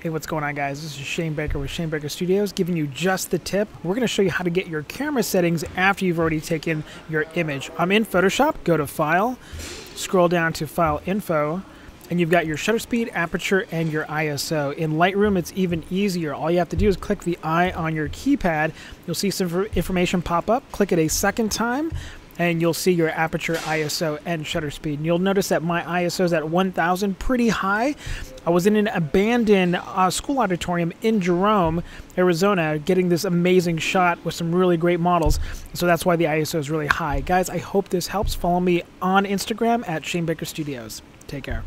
Hey, what's going on, guys? This is Shane Baker with Shane Baker Studios giving you just the tip. We're going to show you how to get your camera settings after you've already taken your image. I'm in Photoshop. Go to File, scroll down to File Info, and you've got your shutter speed, aperture, and your ISO. In Lightroom, it's even easier. All you have to do is click the eye on your keypad. You'll see some information pop up. Click it a second time, and you'll see your aperture, ISO, and shutter speed. And you'll notice that my ISO is at 1000, pretty high. I was in an abandoned uh, school auditorium in Jerome, Arizona, getting this amazing shot with some really great models. So that's why the ISO is really high. Guys, I hope this helps. Follow me on Instagram at Shane Baker Studios. Take care.